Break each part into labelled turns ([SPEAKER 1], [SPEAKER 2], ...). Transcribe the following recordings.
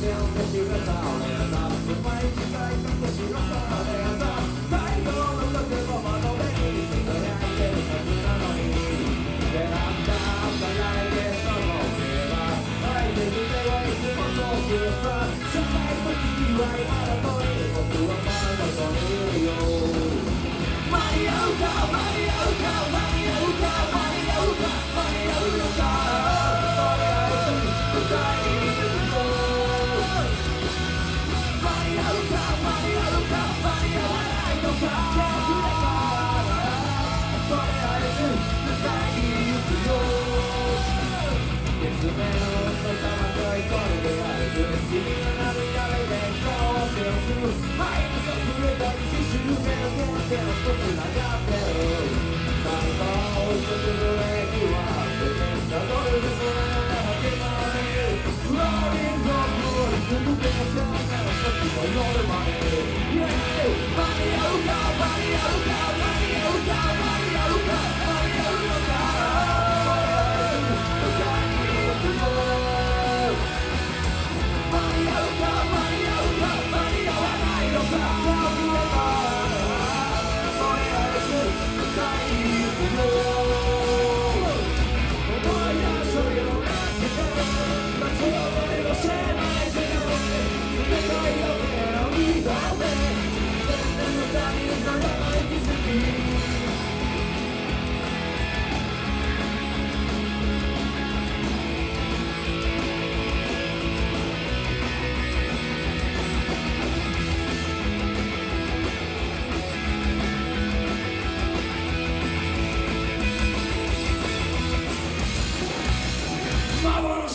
[SPEAKER 1] tell me about it.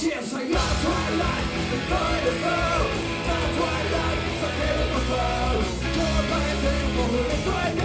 [SPEAKER 1] tears are your twilight, the beautiful, my twilight, so beautiful. You're my thing,